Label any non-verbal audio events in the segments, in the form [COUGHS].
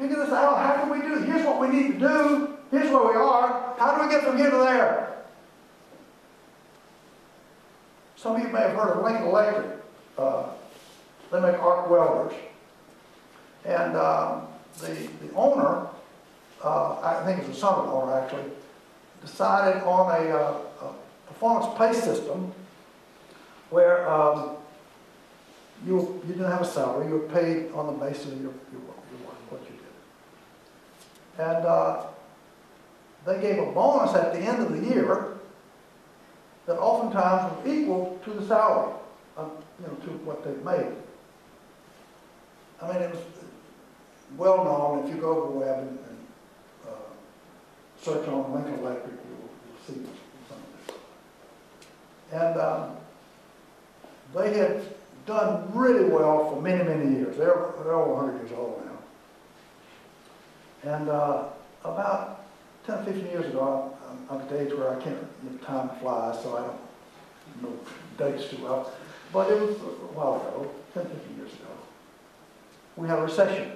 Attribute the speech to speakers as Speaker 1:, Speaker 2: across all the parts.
Speaker 1: figure this out. How can we do it? Here's what we need to do. Here's where we are. How do we get from here to there? Some of you may have heard of Lincoln Electric. Uh, they make arc welders. And um, the, the owner, uh, I think it was the son of the owner actually, decided on a, uh, a performance pay system where um, you, you didn't have a salary, you were paid on the basis of your, your, work, your work, what you did. And uh, they gave a bonus at the end of the year that oftentimes was equal to the salary, uh, you know, to what they made. I mean, it was well known, if you go to the web and, and uh, search on Lincoln Electric, you'll, you'll see some of this. And um, they had done really well for many, many years. They're, they're over 100 years old now. And uh, about 10, 15 years ago, I'm, I'm at the age where I can't, know, time flies, so I don't know dates too well. But it was a while ago, 10, 15 years ago. We had a recession.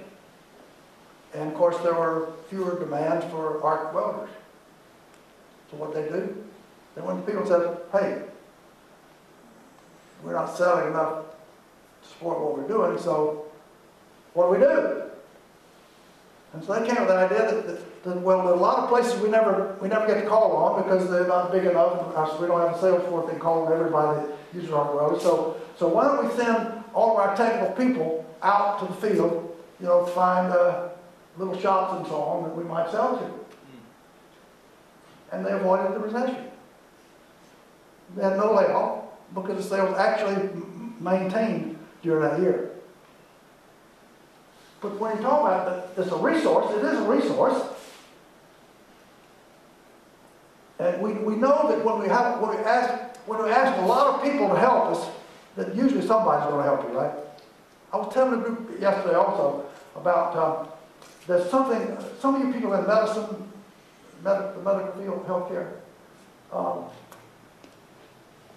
Speaker 1: And of course, there were fewer demands for arc welders. So what they do? They went to people and said, hey, we're not selling enough to support what we're doing, so what do we do? And so they came up with the idea that, that, that well, there are a lot of places we never, we never get to call on because they're not big enough. We don't have a sales force that can call everybody that uses arc welders. So, so why don't we send all of our technical people out to the field, you know, to find uh, little shops and so on that we might sell to. And they avoided the recession. They had no layoff because the sales actually maintained during that year. But when you talk about it's a resource, it is a resource. And we, we know that when we have when we ask when we ask a lot of people to help us, that usually somebody's going to help you, right? I was telling a group yesterday also about uh, there's something, some of you people in medicine, med the medical field, healthcare, um,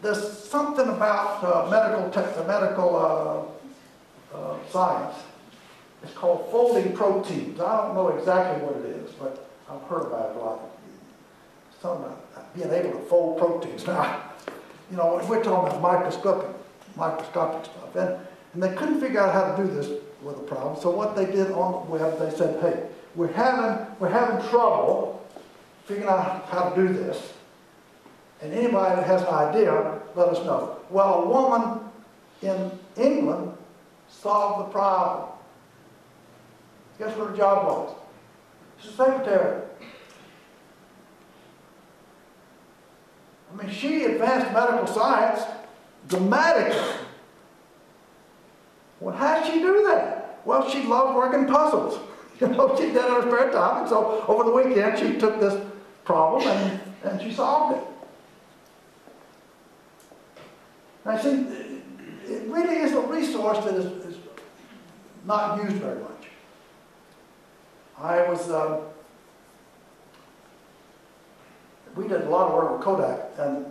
Speaker 1: there's something about uh, medical, medical uh, uh, science. It's called folding proteins. I don't know exactly what it is, but I've heard about it a lot. Something about being able to fold proteins. [LAUGHS] Now, you know, we're talking about microscopic, microscopic stuff. And, and they couldn't figure out how to do this with a problem. So what they did on the web, they said, hey, we're having, we're having trouble figuring out how to do this. And anybody that has an idea, let us know. Well, a woman in England solved the problem. Guess what her job was? She's a secretary. I mean, she advanced medical science dramatically. Well, how did she do that? Well, she loved working puzzles. [LAUGHS] You know, she did it in her spare time, and so over the weekend she took this problem and, and she solved it. I see, it really is a resource that is, is not used very much. I was, uh, we did a lot of work with Kodak, and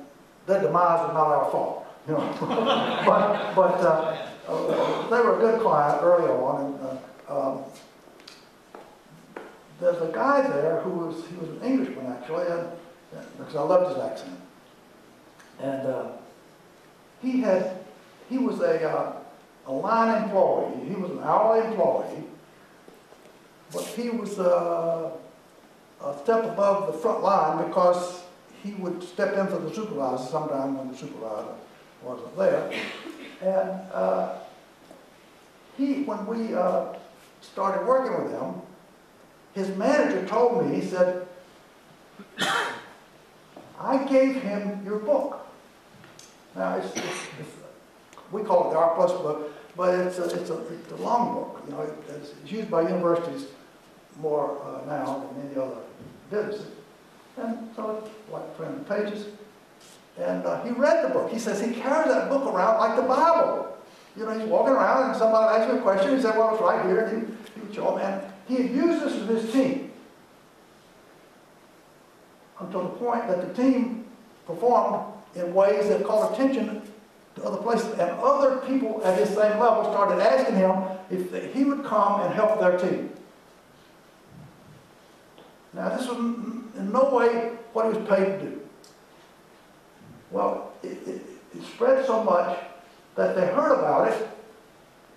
Speaker 1: their demise was not our fault, you know. [LAUGHS] but but uh, uh, they were a good client early on, and uh, um, there's a guy there who was, he was an Englishman actually, and, because I loved his accent. And uh, he had, he was a, uh, a line employee, he was an hourly employee, but he was uh, a step above the front line because he would step in for the supervisor sometime when the supervisor wasn't there. And uh, he, when we uh, started working with him, his manager told me, he said, [COUGHS] I gave him your book. Now, it's, it's, it's, we call it the R Plus book, but it's a, it's a, it's a long book. You know, it's, it's used by universities more uh, now than any other business. And so it's like 300 pages. And uh, he read the book. He says he carries that book around like the Bible. You know, he's walking around and somebody asks him a question. He said, well, it's right here. And he, he would show him. And he used this with his team until the point that the team performed in ways that called attention to other places. And other people at his same level started asking him if he would come and help their team. Now, this was in no way what he was paid to do. Well, it, it, it spread so much that they heard about it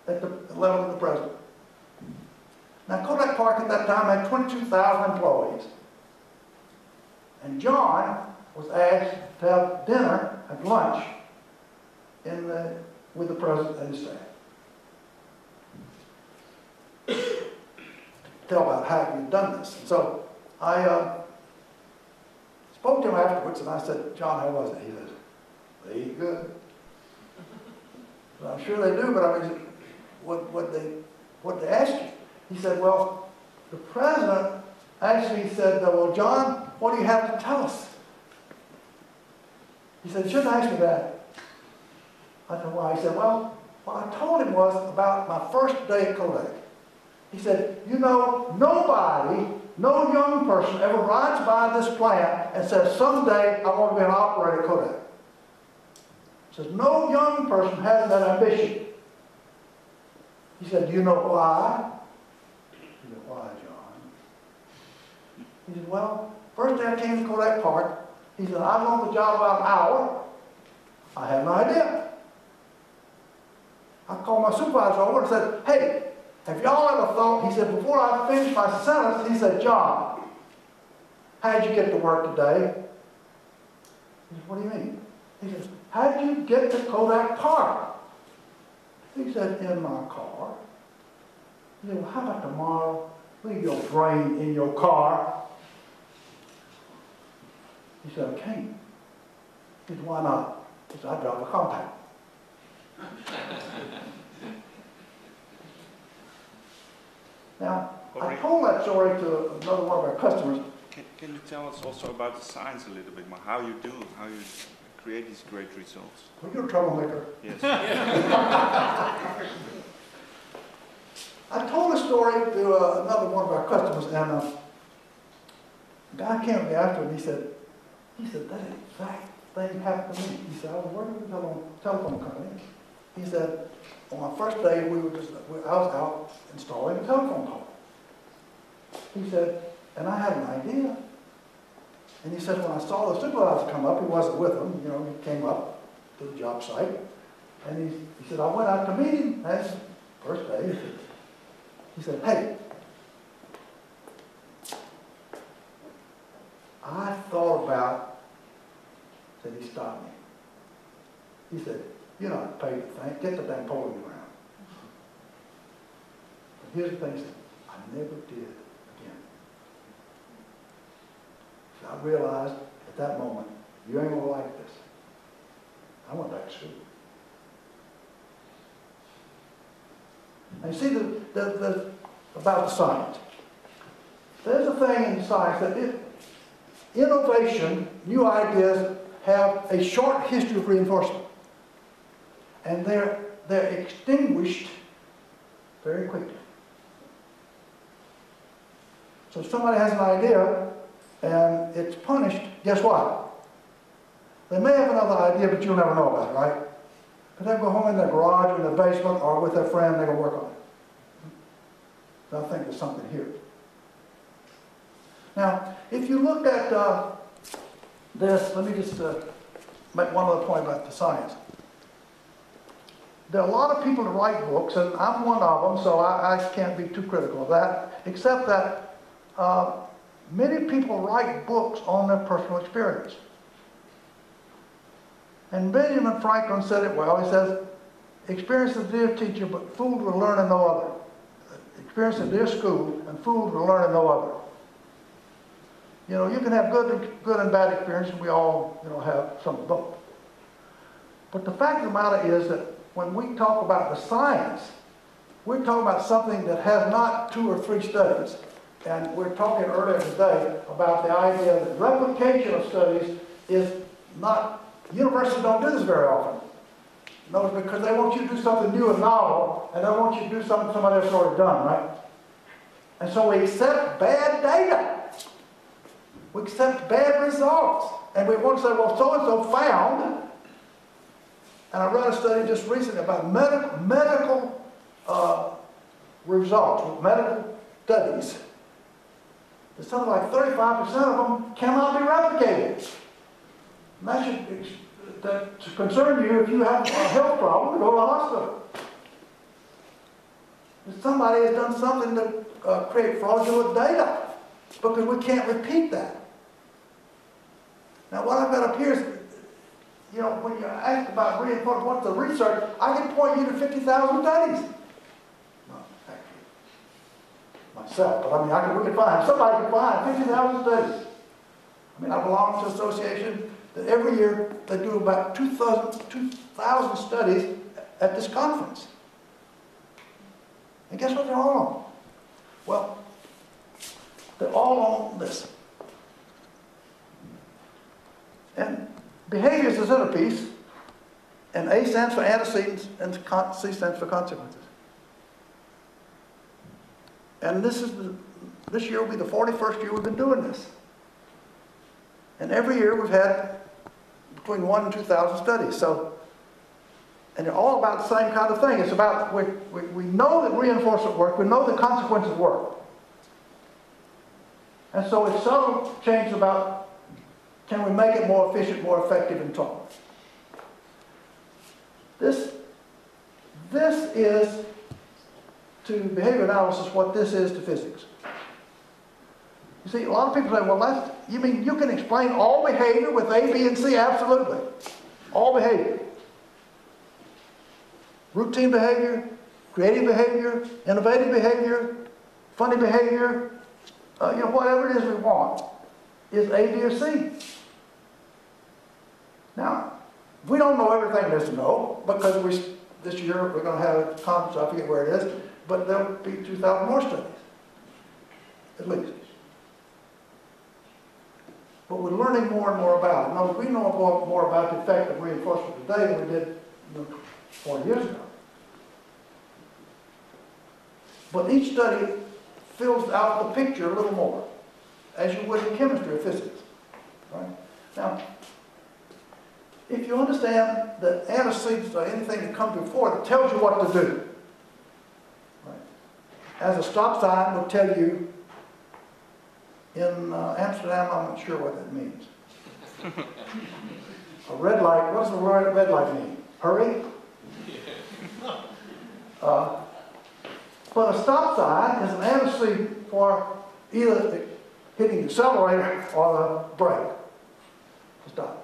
Speaker 1: at the level of the president. Now, Kodak Park at that time had 22,000 employees. And John was asked to have dinner and lunch in the, with the president and his staff. [COUGHS] Tell about how you've done this. And so I uh, spoke to him afterwards and I said, John, how was it? He says, they eat good. I'm sure they do, but I mean, what, what they, what they asked you? He said, well, the president actually said, well, John, what do you have to tell us? He said, shouldn't ask me that. I said, why? He said, well, what I told him was about my first day at Kodak. He said, you know, nobody, no young person ever rides by this plant and says, someday I want to be an operator at Kodak. He says, no young person has that ambition. He said, do you know why? He said, why, John? He said, well, first day I came to Kodak Park, he said, I was on the job about an hour. I had no idea. I called my supervisor over and said, hey, have y'all ever thought, he said, before I finished my sentence, he said, John, how'd you get to work today? He said, what do you mean? He says, how'd you get to Kodak Park? He said, in my car. He said, well, how about tomorrow? Leave your brain in your car. He said, I can't. He said, why not? He said, I drive a compact. [LAUGHS] Now, I told that story to another one of our customers.
Speaker 2: Can, can you tell us also about the science a little bit more? How you do, how you create these great results?
Speaker 1: Well, you're a troublemaker.
Speaker 2: Yes. [LAUGHS]
Speaker 1: I told a story to uh, another one of our customers, and uh, a guy came to me after, and he said, he said, that exact thing happened to me. He said, I was working with a telephone, telephone company. He said, on my first day, we were just, I was out installing a telephone pole. He said, and I had an idea. And he said, when I saw the supervisor come up, he wasn't with him, you know, he came up to the job site. And he, he said, I went out to meet him, that's first day. He said, hey, I thought about, said he stopped me. He said, you're not paid to think, get the damn pole in the ground. But here's the thing, I never did again. So I realized at that moment, you ain't gonna like this. I went back to school. And you see the, the, the, about the science. There's a thing in science that it, innovation, new ideas have a short history of reinforcement. And they're, they're extinguished very quickly. So if somebody has an idea and it's punished, guess what? They may have another idea, but you'll never know about it, right? But they go home in their garage, in their basement, or with their friend, they go work on it. I think there's something here. Now, if you look at uh, this, let me just uh, make one other point about the science. There are a lot of people that write books, and I'm one of them, so I, I can't be too critical of that, except that uh, many people write books on their personal experience. And Benjamin Franklin said it well. He says, experience is a dear teacher, but fool will learn in no other. Experience is a dear school, and fool will learn in no other. You know, you can have good, good and bad experiences. We all, you know, have some of both. But the fact of the matter is that when we talk about the science, we're talking about something that has not two or three studies. And we're talking earlier today about the idea that replication of studies is not, universities don't do this very often. No, because they want you to do something new and novel, and they want you to do something somebody else already done, right? And so we accept bad data. We accept bad results. And we want to say, well, so-and-so found, and I read a study just recently about medical, medical uh, results, medical studies, that something like thirty-five percent of them cannot be replicated. And that should, should concern you if you have a health problem, go to the hospital. Somebody has done something to uh, create fraudulent data, because we can't repeat that. Now, what I've got up here is, you know, when you ask about reinforcement, what's the research, I can point you to fifty thousand studies. Not actually, myself, but I mean, I can, we can find, somebody can find fifty thousand studies. I mean, I belong to an association that every year they do about 2,000 2,000 studies at this conference. And guess what they're all on? Well, they're all on this. And behavior is the centerpiece, and A stands for antecedents, and C stands for consequences. And this is, the, this year will be the 41st year we've been doing this. And every year we've had between one and 2,000 studies. So, and they're all about the same kind of thing. It's about, we, we, we know that reinforcement works, we know that consequences work. And so it's subtle change about can we make it more efficient, more effective, and tolerant? This, this is to behavior analysis what this is to physics. You see, a lot of people say, well, that's, you mean you can explain all behavior with A, B, and C? Absolutely. All behavior. Routine behavior, creative behavior, innovative behavior, funny behavior, uh, you know, whatever it is we want, is A, B, or C. Now, we don't know everything there is to know, because we, this year, we're gonna have a conference, I forget where it is, but there'll be two thousand more studies, at least. But we're learning more and more about it. Now, we know more, about the effect of reinforcement today than we did you know, years ago. But each study fills out the picture a little more, as you would in chemistry or physics. Right? Now, if you understand that antecedents or anything that comes before it tells you what to do, right? as a stop sign will tell you in uh, Amsterdam, I'm not sure what that means. [LAUGHS] a red light, what does the word red light mean? Hurry? [LAUGHS] Uh, but a stop sign is an antecedent for either hitting the accelerator or the brake to stop.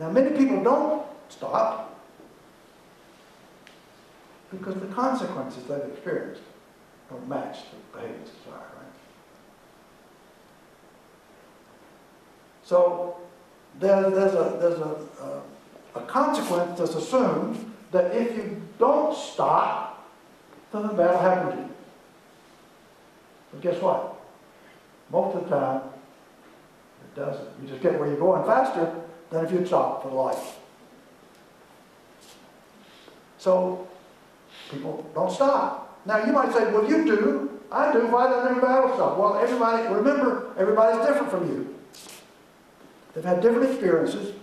Speaker 1: Now, many people don't stop because the consequences they've experienced don't match the behavior desire, right? So there, there's a there's a, a, a consequence that's assumed that if you don't stop, something bad will happen to you. But guess what? Most of the time, it doesn't. You just get where you're going faster than if you'd stop for light. So people don't stop. Now you might say, well, you do. I do. Why doesn't everybody else stop? Well, everybody, remember, everybody's different from you. They've had different experiences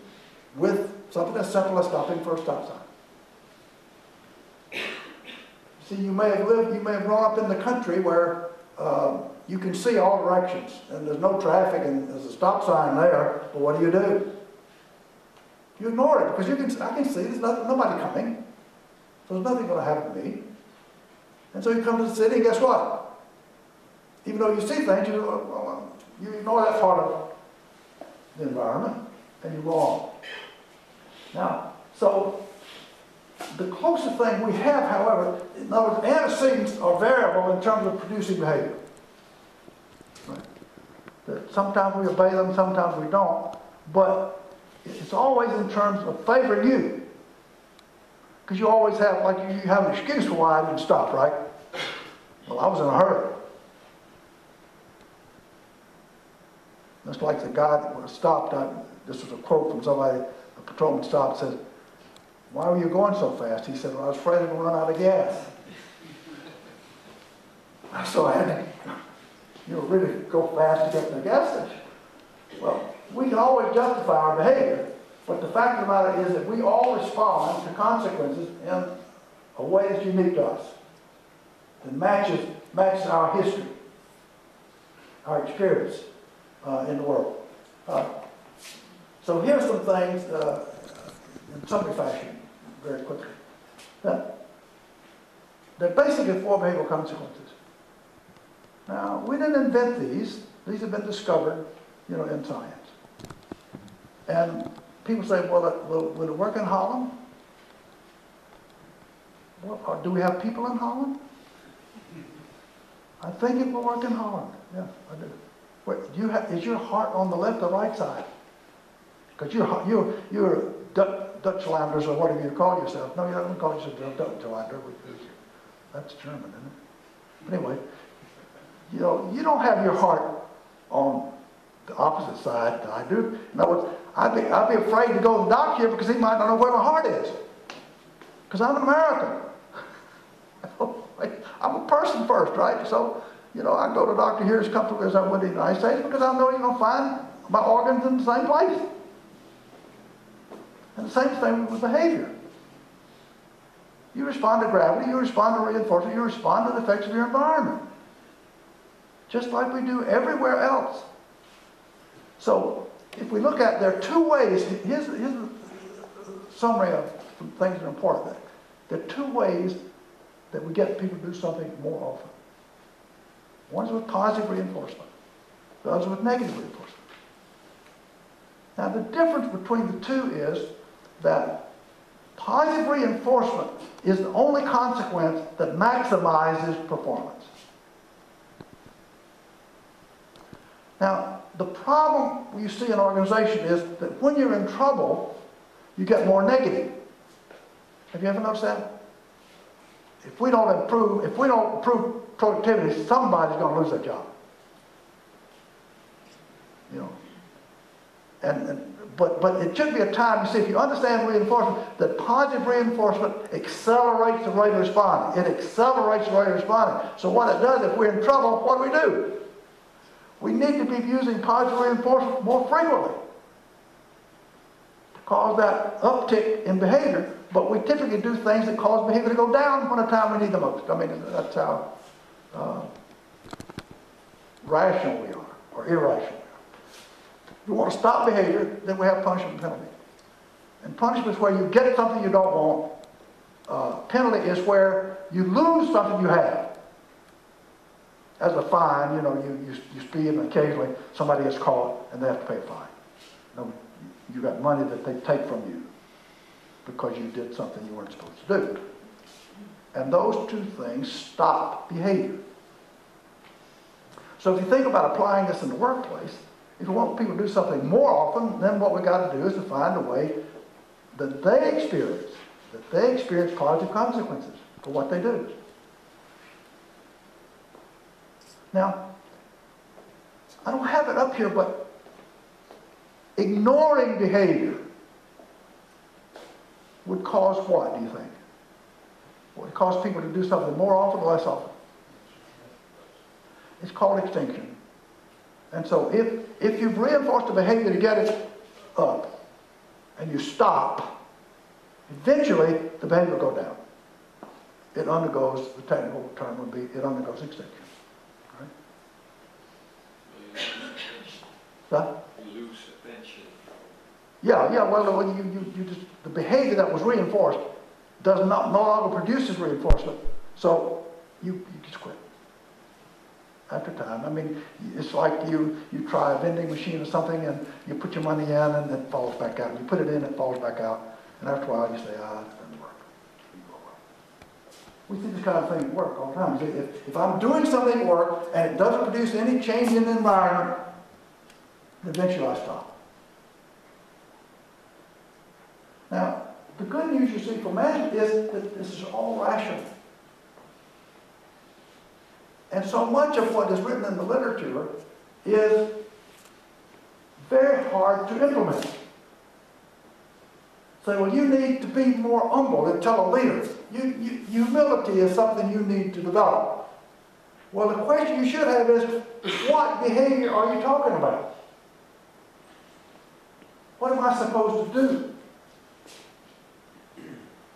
Speaker 1: with something as simple as stopping for a stop sign. See, you may have lived, you may have grown up in the country where uh, you can see all directions and there's no traffic and there's a stop sign there, but what do you do? You ignore it because you can, I can see there's nobody coming. So there's nothing going to happen to me. And so you come to the city and guess what? Even though you see things, you, you ignore that part of the environment and you go on. Now, so the closest thing we have, however, in other words, antecedents are variable in terms of producing behavior. Right? That sometimes we obey them, sometimes we don't, but it's always in terms of favoring you. Because you always have, like, you have an excuse for why I didn't stop, right? Well, I was in a hurry. Just like the guy that was stopped, I, this was a quote from somebody, a patrolman stopped, and said, why were you going so fast? He said, well, I was afraid I'd run out of gas. [LAUGHS] So I had to, you know, really go fast to get to the gas station. Well, we can always justify our behavior, but the fact of the matter is that we all respond to consequences in a way that's unique to us, that matches, matches our history. our experience uh, in the world. Uh, So here's some things uh, in summary fashion, very quickly. There are basically four behavioral consequences. Now, we didn't invent these. These have been discovered, you know, in science. And people say, well, it- will, will it work in Holland? Well, uh, do we have people in Holland? I think it will work in Holland. Yeah, I do. Wait, do you have, is your heart on the left or right side? Because you're, you're, you're Dut- Dutchlanders or whatever you call yourself. No, you don't call yourself Dutchlander. That's German, isn't it? But anyway, you know, you don't have your heart on the opposite side I do. In other words, I'd be, I'd be afraid to go to the doctor here because he might not know where my heart is. Because I'm an American. [LAUGHS] I'm a person first, right? So, you know, I go to the doctor here as comfortably as I would in the United States because I know you're going to find my organs in the same place. And the same thing with behavior. You respond to gravity, you respond to reinforcement, you respond to the effects of your environment. Just like we do everywhere else. So, if we look at, there are two ways, here's, here's a summary of some things that are important. There are two ways that we get people to do something more often. One is with positive reinforcement, the other is with negative reinforcement. Now, the difference between the two is that positive reinforcement is the only consequence that maximizes performance. Now, the problem you see in an organization is that when you're in trouble, you get more negative. Have you ever noticed that? If we don't improve, if we don't improve productivity, somebody's going to lose their job. You know. And, and but but it should be a time you see if you understand reinforcement that positive reinforcement accelerates the rate of responding. It accelerates the rate of responding. So what it does, if we're in trouble, what do we do? We need to be using positive reinforcement more frequently to cause that uptick in behavior. But we typically do things that cause behavior to go down when the time we need the most. I mean, that's how uh, rational we are, or irrational we want to stop behavior, then we have punishment and penalty. And punishment is where you get something you don't want. Uh, penalty is where you lose something you have. As a fine, you know, you, you, you speed and occasionally somebody gets caught and they have to pay a fine. No, you got money that they take from you because you did something you weren't supposed to do. And those two things stop behavior. So if you think about applying this in the workplace, if you want people to do something more often, then what we got to do is to find a way that they experience, that they experience positive consequences for what they do. Now, I don't have it up here, but ignoring behavior would cause what, do you think? Would cause people to do something more often or less often? It's called extinction. And so if, if you've reinforced the behavior to get it up and you stop, eventually the behavior will go down. It undergoes, the technical term would be, it undergoes extinction. Right? Huh?
Speaker 3: You lose attention.
Speaker 1: Yeah, yeah, well, you, you, you just, the behavior that was reinforced does not, no longer produces reinforcement, so you, you just quit. After time, I mean, it's like you, you try a vending machine or something and you put your money in and it falls back out. You put it in, it falls back out, and after a while you say, ah, it doesn't work. We see this kind of thing at work all the time. If, if I'm doing something at work and it doesn't produce any change in the environment, eventually I stop. Now, the good news you see for management is that this is all rational. And so much of what is written in the literature is very hard to implement. Say, well, you need to be more humble and tell a leader. You, you, humility is something you need to develop. Well, the question you should have is, what behavior are you talking about? What am I supposed to do?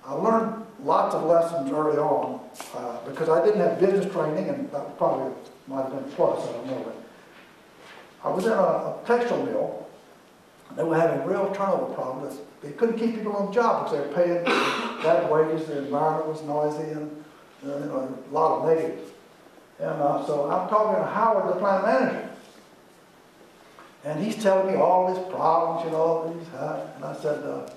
Speaker 1: I learned lots of lessons early on uh, because I didn't have business training, and that probably might have been plus, I don't know. I was in a a textile mill, they were having real turnover problems. They couldn't keep people on the job because they were paying bad wages, the environment was noisy, and, uh, you know, a lot of negatives. And uh, so I'm talking to Howard, the plant manager. And he's telling me all his problems, you know, and, he's, uh, and I said, uh,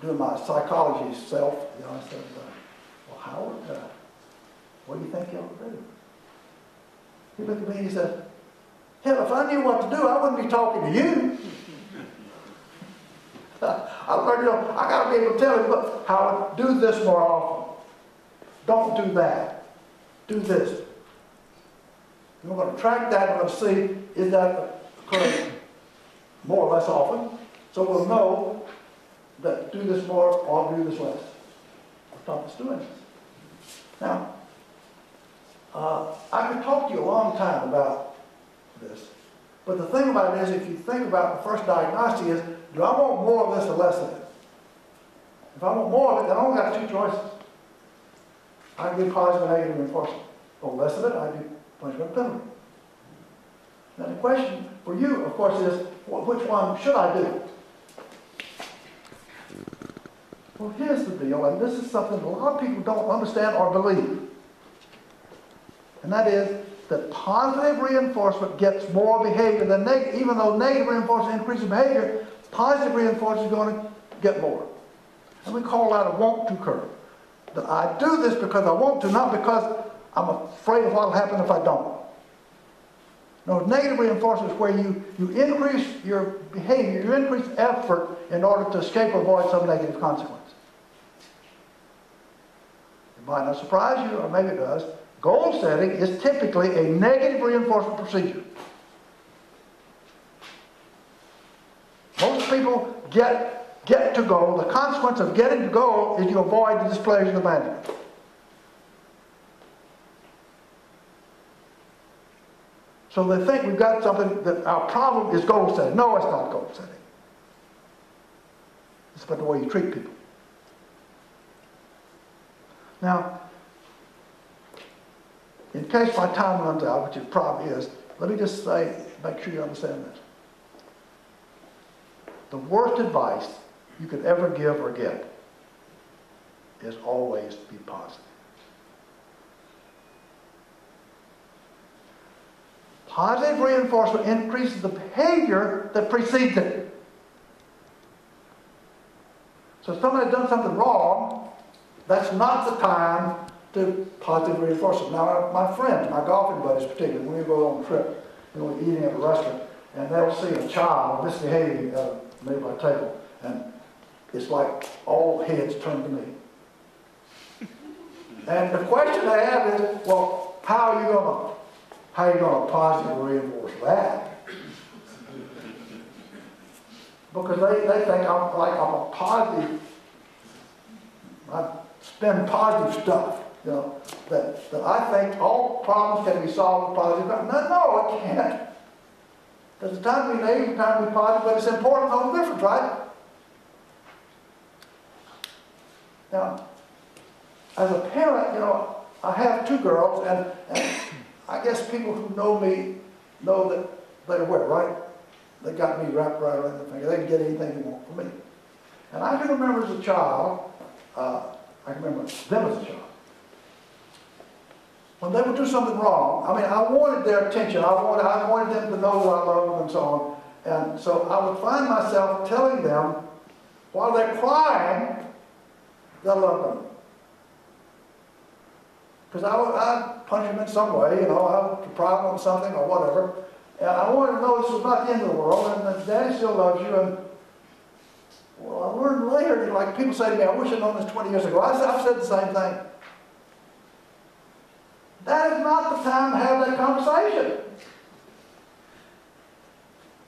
Speaker 1: doing my psychology self, you know, I said, uh, well, Howard, uh, what do you think you'll do? He looked at me and he said, hell, if I knew what to do, I wouldn't be talking to you. [LAUGHS] I learned, you know, I gotta be able to tell him, look, Howard, do this more often. Don't do that. Do this. And we're gonna track that and we'll see, is that occurring more or less often? So we'll know that do this more or do this less. Stop us doing. Now, uh, I could talk to you a long time about this, but the thing about it is, if you think about the first diagnostic is, do I want more of this or less of it? If I want more of it, then I only got two choices. I can do positive and negative reinforcement. Or less of it, I do punishment and penalty. Now the question for you, of course, is, wh- which one should I do? Well, here's the deal, and this is something a lot of people don't understand or believe. And that is that positive reinforcement gets more behavior than negative, even though negative reinforcement increases behavior, positive reinforcement is going to get more. And we call that a want to curve. That I do this because I want to, not because I'm afraid of what will happen if I don't. No, negative reinforcement is where you, you increase your behavior, you increase effort in order to escape or avoid some negative consequence. It might not surprise you, or maybe it does. Goal setting is typically a negative reinforcement procedure. Most people get, get to goal. The consequence of getting to goal is you avoid the displeasure of the management. So they think we've got something that our problem is goal setting. No, it's not goal setting. It's about the way you treat people. Now, in case my time runs out, which it probably is, let me just say, make sure you understand this. The worst advice you could ever give or get is always be positive. Positive reinforcement increases the behavior that precedes it. So if somebody has done something wrong, that's not the time to positive reinforcement. Now, my friends, my golfing buddies particularly, when we go on a trip, you know, eating at a restaurant, and they'll see a child misbehaving uh, at a nearby table, and it's like all heads turn to me. And the question I have is, well, how are you gonna, how are you gonna positively reinforce that? Because they, they think I'm like, I'm a positive, I spend positive stuff, you know, that, that I think all problems can be solved with positive. No, no, it can't. There's a time to be negative, a time to be positive, but it's important to know the difference, right? Now, as a parent, you know, I have two girls, and, and I guess people who know me know that they're aware, right? They got me wrapped right around the finger. They can get anything they want from me. And I can remember as a child, uh, I can remember them as a child. When they would do something wrong, I mean, I wanted their attention. I wanted, I wanted them to know that I love them and so on. And so I would find myself telling them, while they're crying, that I love them. Because I I'd punch them in some way, you know, have a problem, something or whatever. And I wanted to know this was not the end of the world, and that Daddy still loves you. And well, I learned later, like people say to me, I wish I'd known this 20 years ago. I said, I've said the same thing. That is not the time to have that conversation.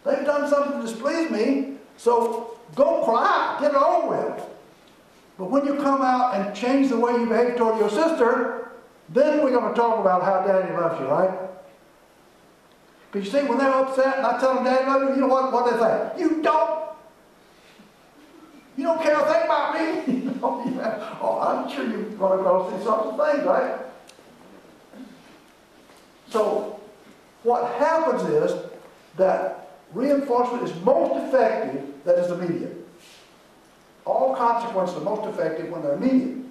Speaker 1: They've done something to displease me, so go cry, get it over with. But when you come out and change the way you behave toward your sister, then we're going to talk about how daddy loves you, right? Because you see, when they're upset and I tell them daddy loves you, you know what, what they think? You don't. You don't care a thing about me. [LAUGHS] Yeah. oh, I'm sure you've run across these sorts of things, right? So, what happens is, that reinforcement is most effective that is immediate. All consequences are most effective when they're immediate.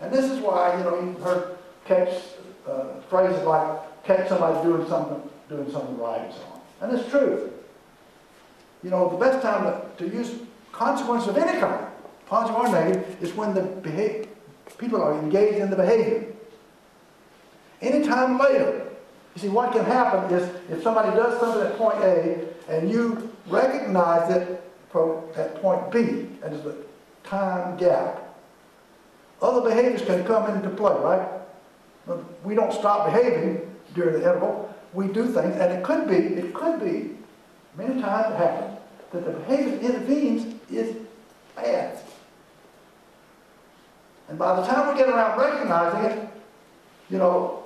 Speaker 1: And this is why, you know, you've heard catch, uh, phrases like catch somebody doing something, doing something right and so on. And it's true. You know, the best time to, to use consequence of any kind, positive or negative, is when the people are engaged in the behavior. Anytime later, you see, what can happen is if somebody does something at point A and you recognize it from, at point B, and there's a time gap, other behaviors can come into play, right? We don't stop behaving during the interval. We do things, and it could be, it could be, many times it happens, that the behavior that intervenes is bad. And by the time we get around recognizing it, you know,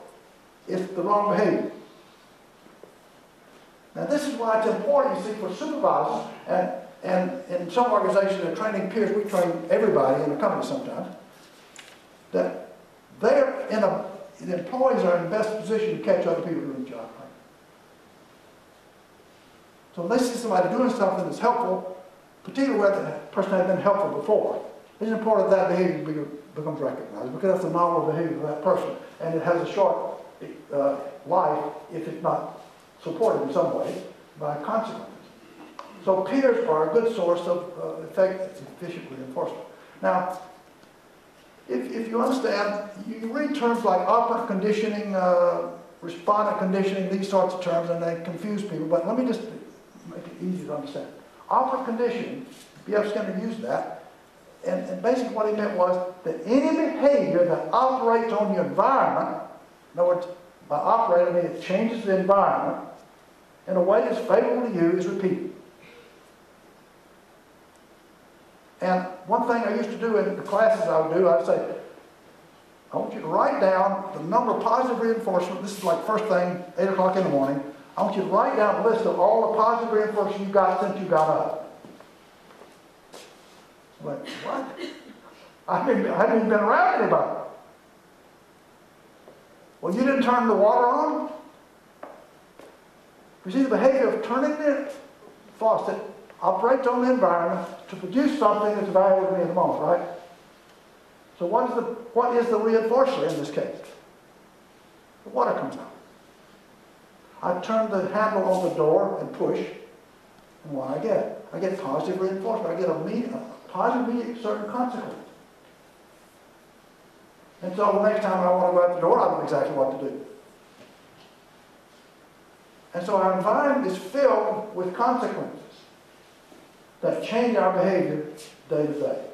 Speaker 1: it's the wrong behavior. Now this is why it's important, you see, for supervisors, and, and in some organizations that are training peers, we train everybody in the company sometimes, that they're in a, the employees are in the best position to catch other people doing the job. Right? So when they see somebody doing something that's helpful, particularly where the person had been helpful before, it's important that that behavior be- becomes recognized because that's the normal behavior of that person, and it has a short uh, life if it's not supported in some way by consequences. So peers are a good source of uh, effective, efficient reinforcement. Now, if, if you understand, you read terms like operant conditioning, uh, respondent conditioning, these sorts of terms, and they confuse people, but let me just make it easy to understand. Operant conditioning, B.F. Skinner used that, and, and basically what he meant was that any behavior that operates on the environment, in other words, by operating, it changes the environment in a way that's favorable to you is repeated. And one thing I used to do in the classes I would do, I'd say, I want you to write down the number of positive reinforcement. This is like first thing, 8 o'clock in the morning. I want you to write down a list of all the positive reinforcement you got since you got up. I what? I haven't, I haven't even been around anybody. Well, you didn't turn the water on? You see, the behavior of turning the faucet operates on the environment to produce something that's valuable to me in the moment, right? So what is the, what is the reinforcer in this case? The water comes out. I turn the handle on the door and push, and what I get? I get positive reinforcement. I get a, me- a positive immediate certain consequence. And so the next time I want to go out the door, I know exactly what to do. And so our environment is filled with consequences that change our behavior day to day.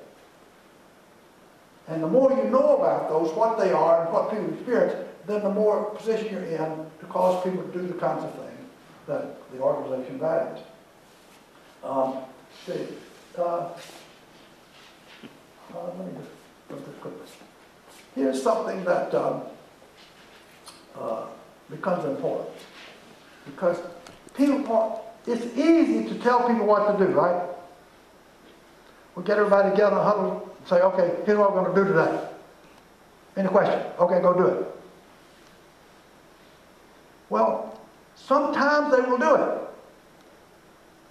Speaker 1: And the more you know about those, what they are and what people experience, then the more position you're in to cause people to do the kinds of things that the organization values. Um, see, uh, uh, let me just go this quickly. Here's something that um, uh, becomes important. Because people it's easy to tell people what to do, right? We get everybody together, huddle, and say, okay, here's what we're going to do today. Any question? Okay, go do it. Well, sometimes they will do it.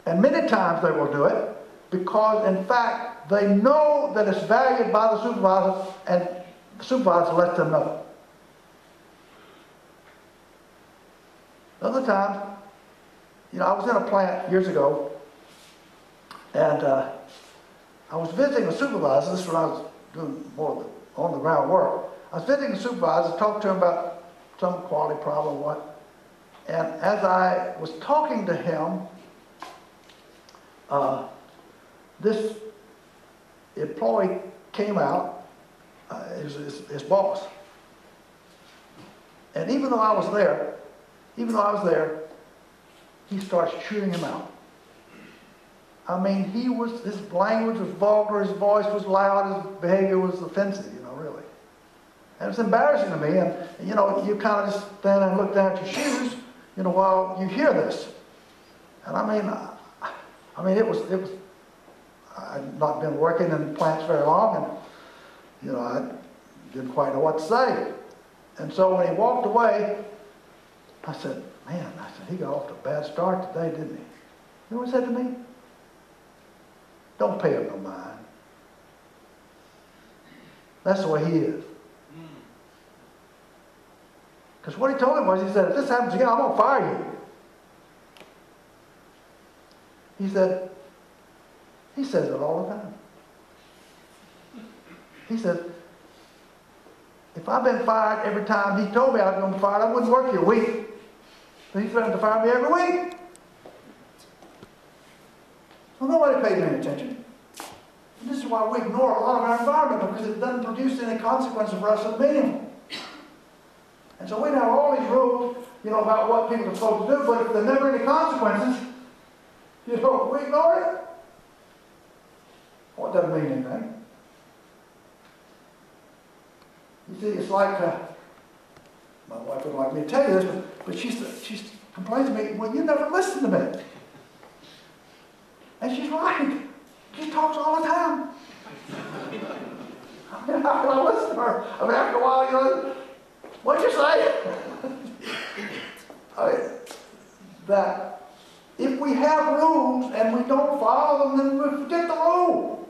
Speaker 1: And many times they will do it because, in fact, they know that it's valued by the supervisor and the supervisor lets them know. Other times, you know, I was in a plant years ago, and uh, I was visiting a supervisor. This is when I was doing more on the ground work. I was visiting a supervisor, talked to him about some quality problem, what. And as I was talking to him, uh, this employee came out, uh, his, his, his boss. And even though I was there, even though I was there, he starts chewing him out. I mean, he was, his language was vulgar, his voice was loud, his behavior was offensive, you know, really. And it's embarrassing to me, and, you know, you kind of just stand and look down at your shoes, you know, while you hear this. And I mean, I, I mean, it was, it was, I'd not been working in plants very long, and, you know, I didn't quite know what to say. And so when he walked away, I said, man, I said, he got off to a bad start today, didn't he? You know what he said to me? Don't pay him no mind. That's the way he is. Because what he told him was, he said, if this happens again, I'm going to fire you. He said, he says it all the time. He said, if I've been fired every time he told me I was going to fired, I wouldn't work here a week. But he threatened to fire me every week. Well, nobody paid any attention. And this is why we ignore a lot of our environment because it doesn't produce any consequences for us at minimum. And so we have all these rules, you know, about what people are supposed to do, but if there are never any consequences, you know, we ignore it. Well, it doesn't mean anything. You see, it's like, uh, my wife wouldn't like me to tell you this, but, but she, she complains to me, well, you never listen to me. And she's right. She talks all the time. [LAUGHS] I mean, how can I listen to her? I mean, after a while, you know, what'd you say? [LAUGHS] I mean, that if we have rules and we don't follow them, then we forget the rule.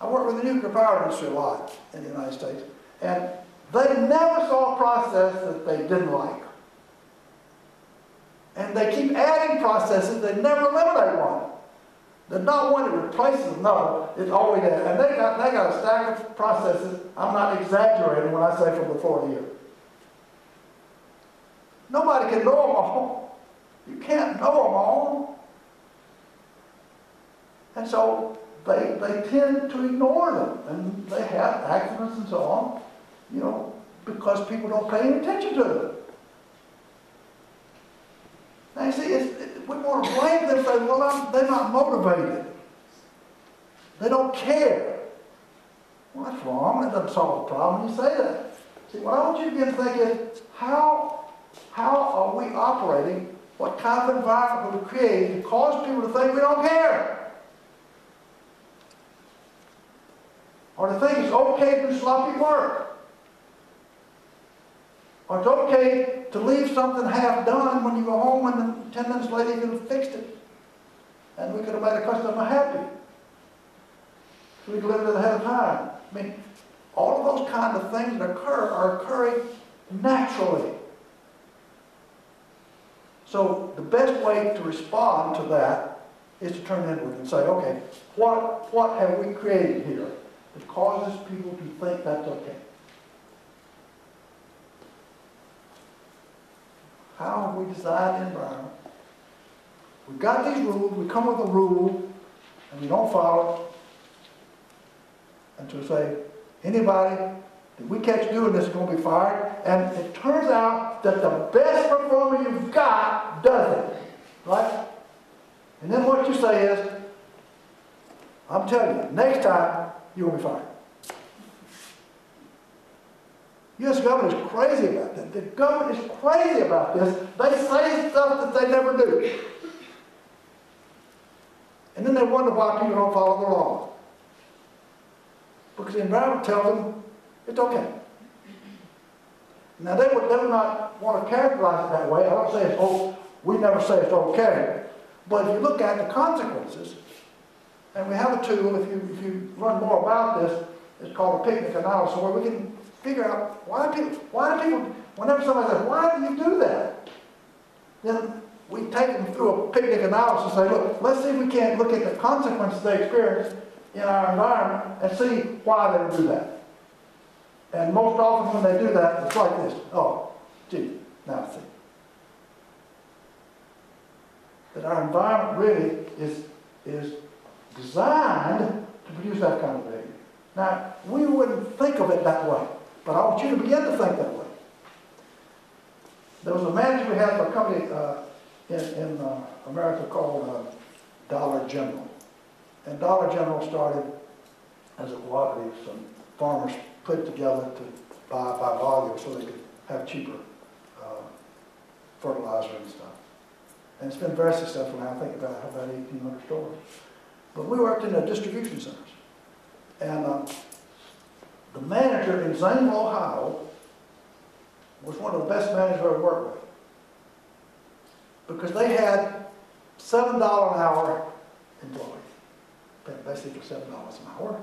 Speaker 1: I work with the nuclear power industry a lot in the United States, and they never saw a process that they didn't like. And they keep adding processes, they never eliminate one. There's not one that replaces another, it's always there. And they got, they got a stack of processes, I'm not exaggerating when I say from the year. Nobody can know them all. You can't know them all. And so they, they tend to ignore them, and they have accidents and so on, you know, because people don't pay any attention to them. Now, you see, it's, it, we want to blame them, say, well, I'm, they're not motivated. They don't care. Well, that's wrong. That doesn't solve the problem you say that. See, what I want you to begin to think is, how, how are we operating? What kind of environment will we create to cause people to think we don't care? Or to think it's okay to do sloppy work? Or it's okay to leave something half done when you go home and then 10 minutes later you have fixed it. And we could have made a customer happy. We delivered it ahead of time. I mean, all of those kind of things that occur are occurring naturally. So the best way to respond to that is to turn inward and say, okay, what, what have we created here that causes people to think that's okay? How we designed the environment? We've got these rules, we come with a rule, and we don't follow it. And to say, anybody that we catch doing this is going to be fired, and it turns out that the best performer you've got does it. Right? And then what you say is, I'm telling you, next time, you'll be fired. U.S. government is crazy about that. The government is crazy about this. They say stuff that they never do. And then they wonder why people don't follow the law. Because the environment tells them it's okay. Now, they would, they would not want to characterize it that way. I don't say it's, oh, we never say it's okay. But if you look at the consequences, and we have a tool, if you, if you learn more about this, it's called a PIC/NIC analysis, where we can figure out why people, why do people, whenever somebody says, why do you do that? Then we take them through a PIC/NIC analysis and say, look, let's see if we can't look at the consequences they experience in our environment and see why they do that. And most often when they do that, it's like this. Oh, gee, now see. That our environment really is, is designed to produce that kind of behavior. Now, we wouldn't think of it that way. But I want you to begin to think that way. There was a manager we had for a company uh, in, in uh, America called uh, Dollar General. And Dollar General started as a cooperative. Some farmers put together to buy by volume so they could have cheaper uh, fertilizer and stuff. And it's been very successful now. I think about about 1,800 stores. But we worked in the distribution centers. And uh, the manager in Zanesville, Ohio, was one of the best managers I ever worked with. Because they had seven dollar an hour employees, basically for seven dollars an hour.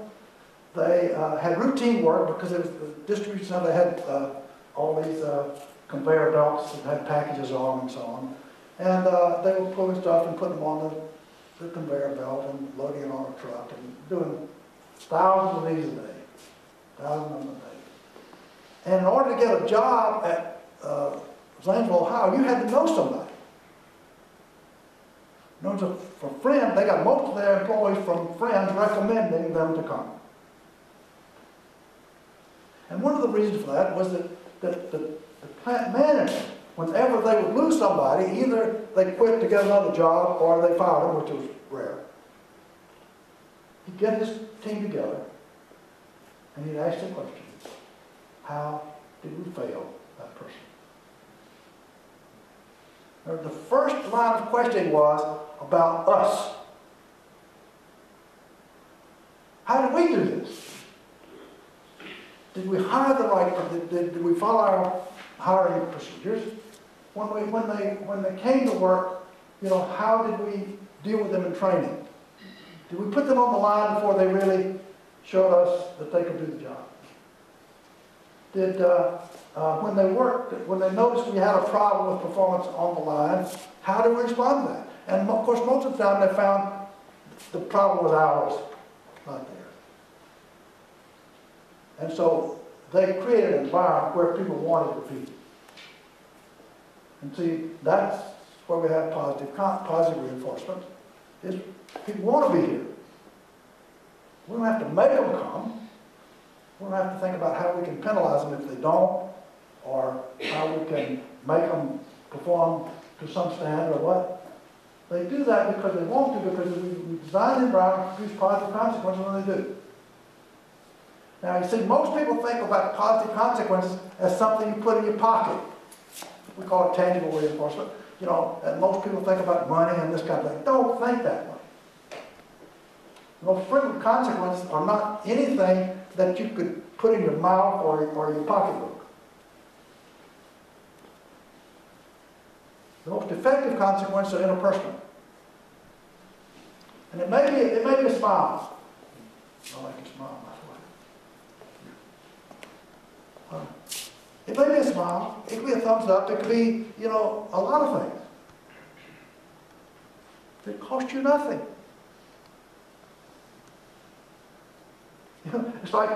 Speaker 1: They uh, had routine work because it was the distribution center, they had uh, all these uh, conveyor belts that had packages on and so on. And uh, they were pulling stuff and putting them on the, the conveyor belt and loading it on a truck and doing thousands of these a day, thousands of them a day. And in order to get a job at uh, Zanesville, Ohio, you had to know somebody. Order to, for friends, they got most of their employees from friends recommending them to come. And one of the reasons for that was that, the plant manager, whenever they would lose somebody, either they quit to get another job or they fired them, which was rare. He'd get his team together and he'd ask the question, how did we fail that person? The first line of questioning was about us. How did we do this? Did we hire the right, did, did, did we follow our hiring procedures? When we, when they, when they came to work, you know, how did we deal with them in training? Did we put them on the line before they really showed us that they could do the job? Did, uh, uh, when they worked, when they noticed we had a problem with performance on the line, how did we respond to that? And of course, most of the time they found the problem was ours, not theirs. And so they created an environment where people wanted to be. And see, that's where we have positive, positive reinforcement, is people want to be here. We don't have to make them come. We don't have to think about how we can penalize them if they don't, or how we can make them perform to some standard or what. They do that because they want to, because we design the environment to produce positive consequences when they do. Now, you see, most people think about positive consequences as something you put in your pocket. We call it tangible reinforcement. You know, and most people think about money and this kind of thing. Don't think that way. Most frequent consequences are not anything that you could put in your mouth or, or your pocketbook. The most effective consequences are interpersonal. And it may be, it may be a smile. I like a smile, my wife. Uh, It may be a smile, it could be a thumbs up, it could be, you know, a lot of things. It costs you nothing. Know, [LAUGHS] It's like,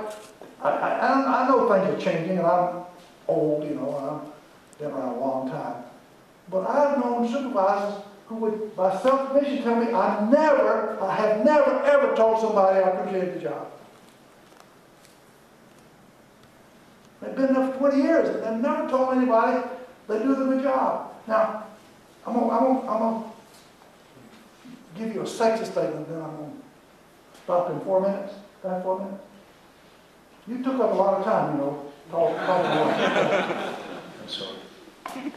Speaker 1: I, I, I know things are changing, and I'm old, you know, and I've been around a long time. But I've known supervisors who would, by self-admission, tell me, I never, I have never, ever told somebody I appreciated the job. They've been there for 20 years, and they've never told anybody they do them a job. Now, I'm gonna, I'm gonna, I'm gonna give you a sexist statement, then I'm gonna stop in four minutes. Can I have four minutes? You took up a lot of time, you know, talk, talking. [LAUGHS] I'm sorry.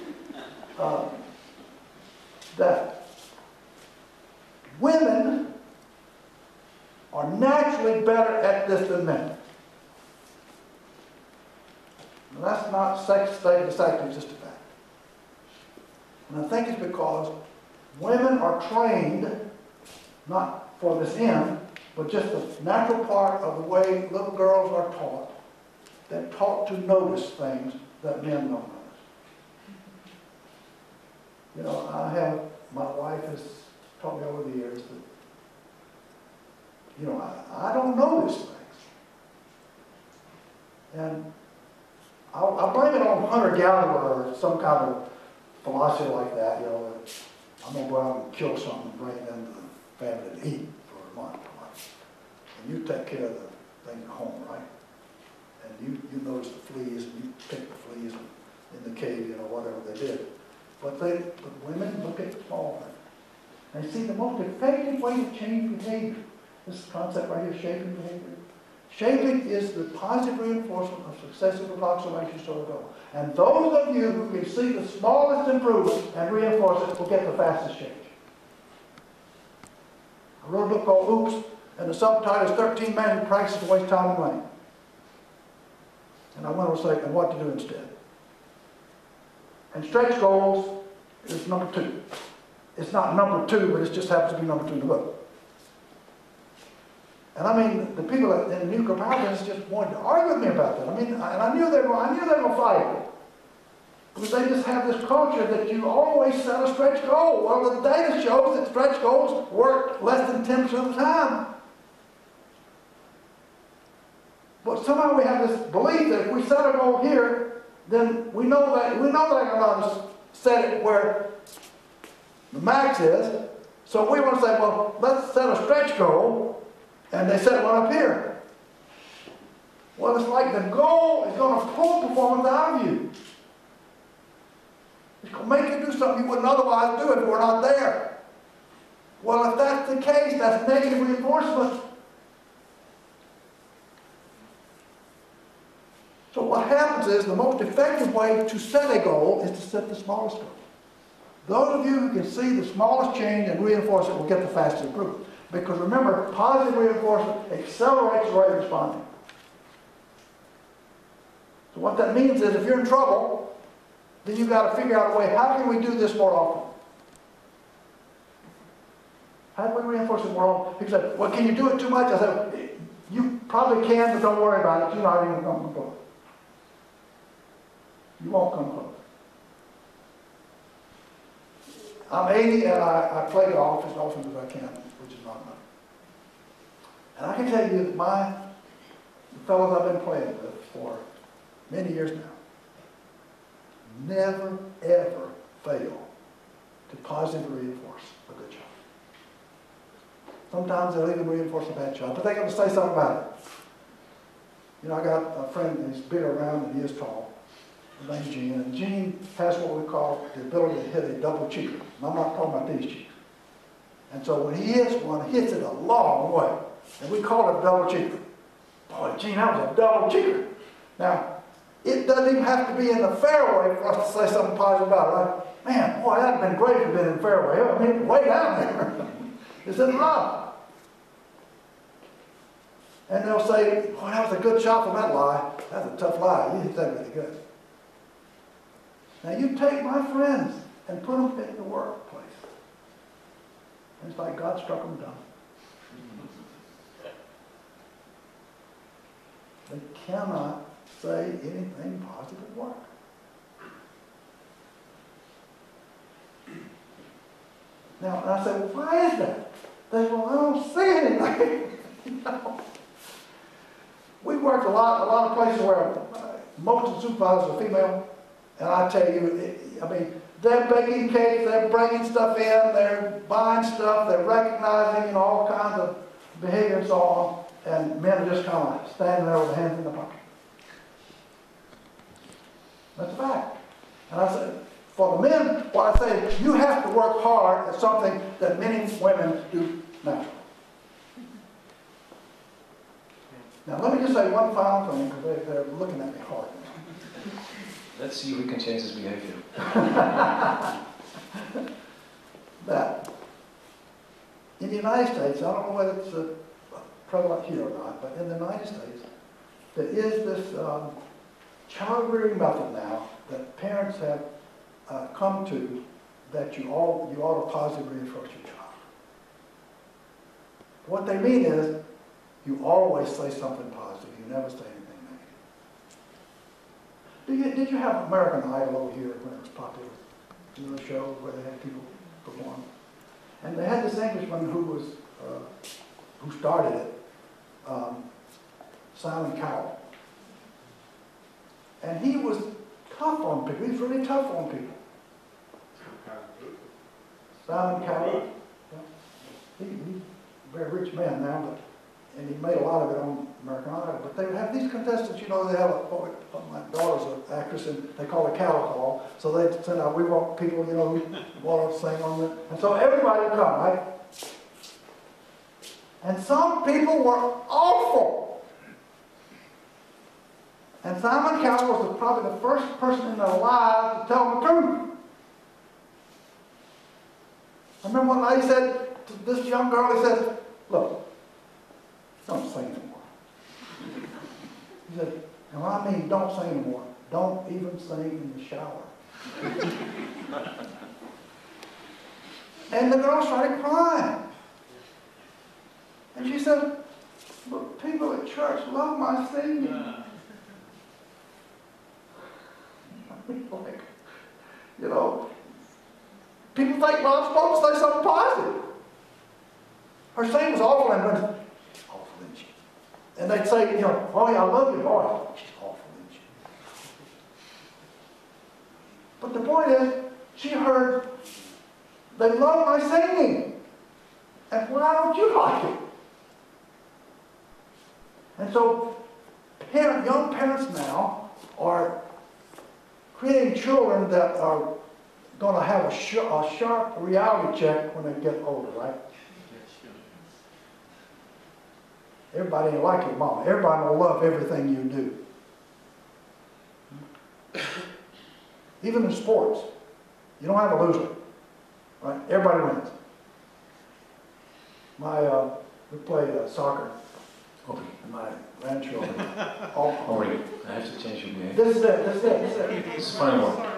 Speaker 1: Uh, That women are naturally better at this than men. Now, that's not sex statement, it's just a fact. And I think it's because women are trained, not for this end, but just the natural part of the way little girls are taught. They're taught to notice things that men don't notice. You know, I have, my wife has taught me over the years that, you know, I, I don't notice things. And I'll, I'll blame it on hunter-gatherer or some kind of philosophy like that, you know, that I'm gonna go out and kill something and bring it into the family to eat for a month. And you take care of the thing at home, right? And you, you notice the fleas, and you pick the fleas in the cave, you know, whatever they did. But they, but women look at the small things. And see, the most effective way to change behavior, this concept right here, shaping behavior. Shaping is the positive reinforcement of successive approximations to a goal. And those of you who can see the smallest improvement and reinforce it will get the fastest change. I wrote a book called Oops, and the subtitle is 13 Men Who Practice to Waste Time and Money. And I want to say, and what to do instead. And stretch goals is number two. It's not number two, but it just happens to be number two in the book. And I mean, the people in the power plants just wanted to argue with me about that. I mean, and I knew they were, I knew they were going to fight. Because they just have this culture that you always set a stretch goal. Well, the data shows that stretch goals work less than 10% of the time. But somehow we have this belief that if we set a goal here, then we know that we know going to set it where the max is. So we want to say, well, let's set a stretch goal, and they set one up here. Well, it's like the goal is going to pull performance out of you. It's going to make you do something you wouldn't otherwise do if were not there. Well, if that's the case, that's negative reinforcement. So is the most effective way to set a goal is to set the smallest goal. Those of you who can see the smallest change and reinforce it will get the fastest improvement. Because remember, positive reinforcement accelerates rate of responding. So what that means is if you're in trouble, then you've got to figure out a way, how can we do this more often? How do we reinforce it more often? People say, well, can you do it too much? I said, you probably can, but don't worry about it. You're not even going to go. You won't come close. I'm 80 and I, I play golf as often as I can, which is not enough. And I can tell you that my, the fellows I've been playing with for many years now, never, ever fail to positively reinforce a good shot. Sometimes they'll even reinforce a bad shot, but they're going to say something about it. You know, I got a friend, he's big around and he is tall and Gene has what we call the ability to hit a double cheeker. And I'm not talking about these cheeks. And so when he hits one, he hits it a long way. And we call it a double cheeker. Boy, Gene, that was a double cheeker. Now, it doesn't even have to be in the fairway for us to say something positive about it. Like, man, boy, that'd have been great if it'd been in the fairway. I mean, way down there. [LAUGHS] it's in rough. And they'll say, boy, that was a good shot from that lie. That's a tough lie. You hit that really good. Now you take my friends and put them in the workplace. And it's like God struck them dumb. They cannot say anything positive work. Now, I said, well, why is that? They say, well, I don't see anything. [LAUGHS] you know? We worked a lot, a lot of places where most of the supervisors are female. And I tell you, I mean, they're baking cakes, they're bringing stuff in, they're buying stuff, they're recognizing you know, all kinds of behavior and so on. And men are just kind of standing there with hands in the pocket. That's a fact. And I said, for the men, what I say, you have to work hard at something that many women do naturally. Now, let me just say one final thing, because they, they're looking at me hard.
Speaker 3: Let's see if we can change his behavior. [LAUGHS]
Speaker 1: but in the United States, I don't know whether it's a prevalent here or not, but in the United States, there is this um, child rearing method now that parents have uh, come to that you all you ought to positively reinforce your child. What they mean is you always say something positive. You never say anything. Did you, did you have American Idol here when it was popular? You know, the show where they had people perform. And they had this Englishman who was, uh, who started it, um, Simon Cowell. And he was tough on people. He was really tough on people. Simon Cowell. Yeah. He, he's a very rich man now, but and he made a lot of it on American Idol. But they would have these contestants, you know, they have a, oh, my daughter's an actress, and they call it cattle call. So they send out, we want people, you know, who want to sing on it. And so everybody would come, right? And some people were awful. And Simon Cowell was probably the first person in their lives to tell the truth. I remember one lady said to this young girl, he said, look, don't sing anymore. He said, and what I mean don't sing anymore, don't even sing in the shower. and the girl started crying. And she said, but people at church love my singing. [LAUGHS] Like, you know, people think, well, I'm supposed to say something positive. Her singing was awful, and went, she's awful, isn't she? And they'd say, you know, oh I love you. Oh, voice. She's awful, isn't she? But the point is, she heard, they love my singing. And why don't you like it? And so, parent, young parents now are creating children that are going to have a, sh- a sharp reality check when they get older, right? Everybody ain't like your mama. Everybody will love everything you do. [COUGHS] Even in sports, you don't have a loser, right? Everybody wins. My, uh, we play uh, soccer,
Speaker 3: Aubrey,
Speaker 1: and my grandchildren. [LAUGHS] all,
Speaker 3: Aubrey, I have to change your name.
Speaker 1: this is it, this is it, this is it.
Speaker 3: This is final one.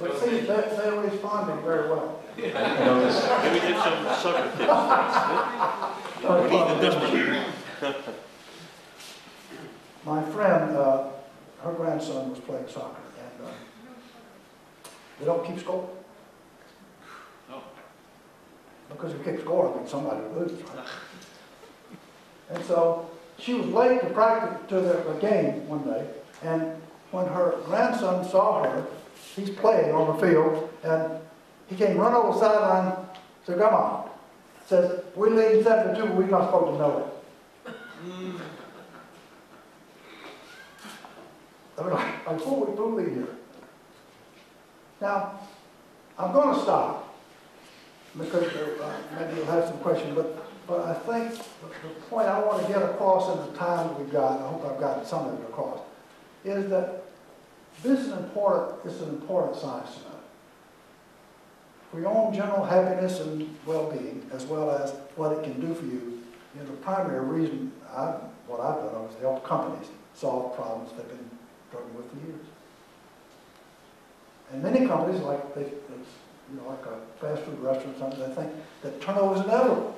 Speaker 1: But see, they, they're responding very well.
Speaker 3: I I noticed.
Speaker 4: Maybe get some soccer tips. [LAUGHS] [LAUGHS]
Speaker 1: My friend, uh, her grandson was playing soccer, and uh, they don't keep score.
Speaker 4: Oh.
Speaker 1: Because if you keep score, I mean, somebody will lose, right? And so she was late to practice to the, the game one day, and when her grandson saw her, he's playing on the field, and he came run over the sideline, said, "Come on," says, "We're leading seven to two, but we're not supposed to know it." I mean, like, like, what we doing here? Now, I'm gonna stop, because uh, maybe you'll have some questions, but, but I think the the point I want to get across in the time that we've got, I hope I've gotten some of it across, is that this is important, it's an important science tonight. For your own general happiness and well-being, as well as what it can do for you, you know, the primary reason I, what I've done is help companies solve problems they've been struggling with for years. And many companies, like they, you know, like a fast food restaurant or something, they think that turnover is inevitable.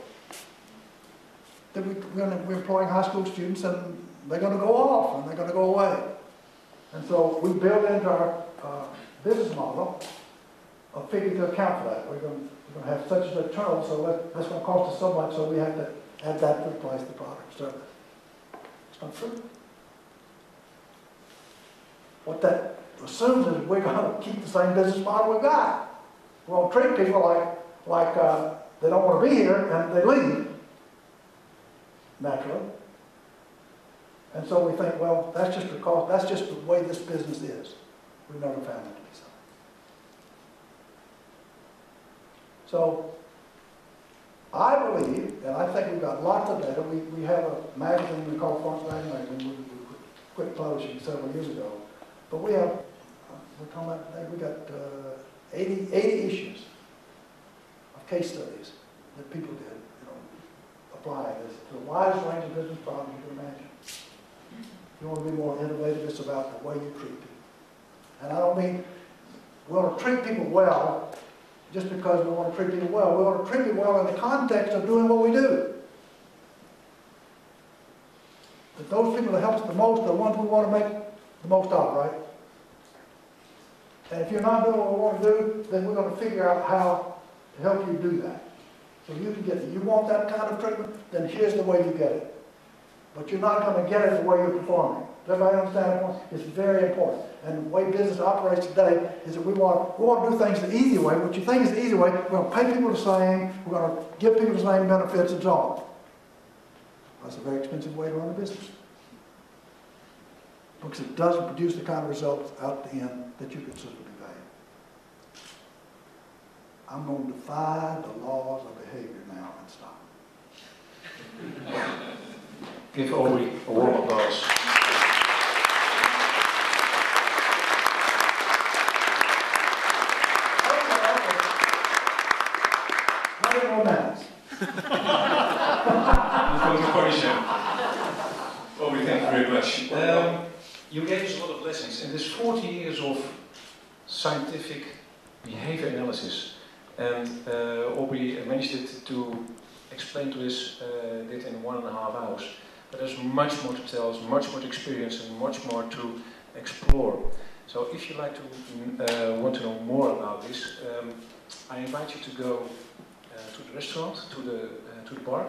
Speaker 1: That we, we're, employing high school students and they're gonna go off and they're gonna go away. And so we build into our, uh, business model a figure to account for that. We're gonna, we're gonna have such such turnover, so that, that's gonna cost us so much, so we have to add that to the price of the product service. What that assumes is we're gonna [LAUGHS] keep the same business model we've got. We're gonna treat people like, like, uh, they don't wanna be here and they leave, naturally. And so we think, well, that's just because, that's just the way this business is. We've never found it to be so. I believe, and I think we've got lots of data, we, we have a magazine we call Florence Valley Magazine, we, we quit publishing several years ago. But we have, uh, we're talking about, I think we got uh, 80, 80 issues of case studies that people did, you know, applying this to the widest range of business problems you can imagine. You want to be more innovative, it's about the way you treat people. And I don't mean, we want to treat people well just because we want to treat people well. We want to treat people well in the context of doing what we do. But those people that help us the most are the ones we want to make the most of, right? And if you're not doing what we want to do, then we're going to figure out how to help you do that. So you can get it. You want that kind of treatment, then here's the way you get it. But you're not going to get it the way you're performing. Everybody understand that point? It's very important. And the way business operates today is that we want, we want to do things the easy way. What you think is the easy way, we're going to pay people the same, we're going to give people the same benefits and so on. That's a very expensive way to run a business. Because it doesn't produce the kind of results out the end that you consider to be valuable. I'm going to defy the laws of behavior now and stop.
Speaker 3: Give Aubrey a warm applause.
Speaker 1: Twenty more [LAUGHS]
Speaker 3: Aubrey, thank you very much. Um, you gave us a lot of lessons. In this 40 years of scientific behavior analysis. And uh, Aubrey managed it to explain to us uh, it in one and a half hours. But there's much more to tell, there's much more to experience, and much more to explore. So if you like to mm, uh, want to know more about this, um, I invite you to go to the restaurant, to the uh, to the bar,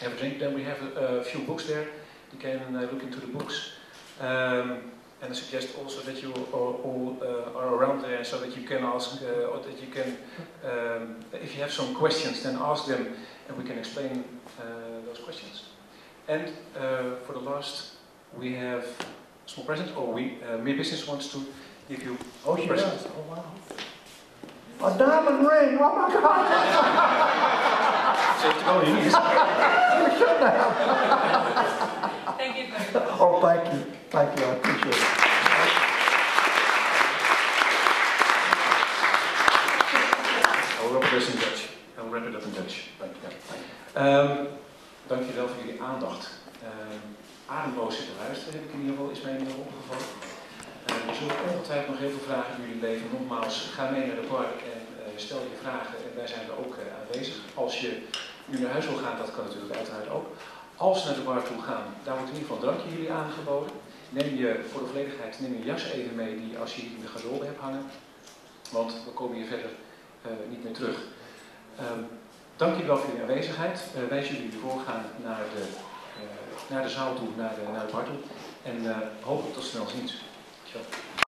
Speaker 3: have a drink. Then we have a, a few books there. You can uh, look into the books. Um, and I suggest also that you are all uh, are around there so that you can ask, uh, or that you can, um, if you have some questions, then ask them and we can explain uh, those questions. And uh, for the last, we have a small present, or we, uh, MeerBusiness wants to give you
Speaker 1: Oh, she
Speaker 3: Present.
Speaker 1: oh, wow. A diamond ring, oh my God,
Speaker 3: in.
Speaker 1: you shouldn't have.
Speaker 5: Thank you very much.
Speaker 1: Oh, thank you, thank you, I appreciate it.
Speaker 3: I will wrap this in Dutch. I will wrap it up in Dutch. Dank je. Ehm, dank je wel voor jullie aandacht. Ehm ademloos zitten luisteren heb ik in ieder geval, is mij in ieder geval opgevallen. Ehm, er zullen ongetwijfeld nog heel veel vragen in jullie leven. Nogmaals, ga mee naar de park en eh, stel je vragen. En wij zijn er ook eh, aanwezig. Als je nu naar huis wil gaan, dat kan natuurlijk uiteraard ook. Als we naar de bar toe gaan, daar wordt in ieder geval drankje jullie aangeboden. Neem je, voor de volledigheid, neem je jas even mee die als je in de garderobe hebt hangen. Want we komen hier verder eh, niet meer terug. Ehm, dank jullie wel voor jullie aanwezigheid. Eh wijs jullie voorgaan naar de, eh, naar de zaal toe, naar de, naar de bar toe. En eh, hopelijk tot snel ziens. 그렇죠.